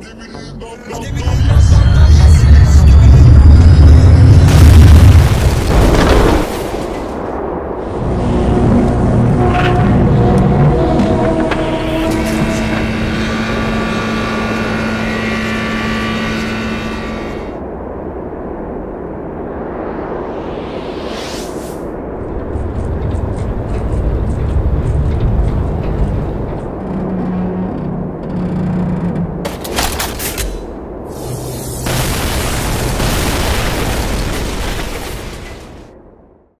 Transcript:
Demir